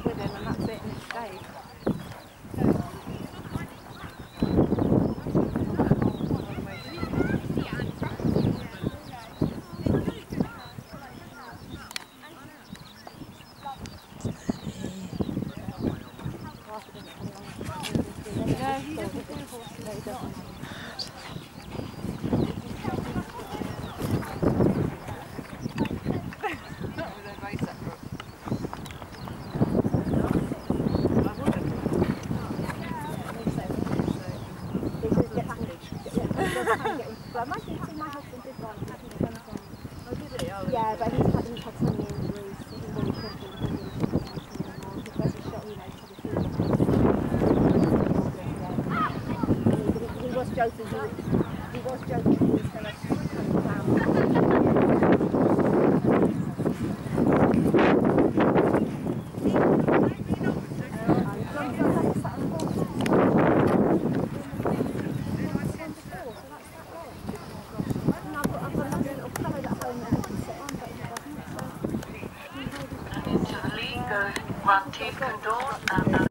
with him, and that's it, and it stayed. Yeah, he doesn't do horses. No, he doesn't. Not with their very separate. Yeah, but he's had, he's had so many injuries. He really couldn't do the anymore. His first shot, you know, to the field. He, he was joking. He, was- joking. He was going to come down. Into the league uh, goes Rantier Condor and uh,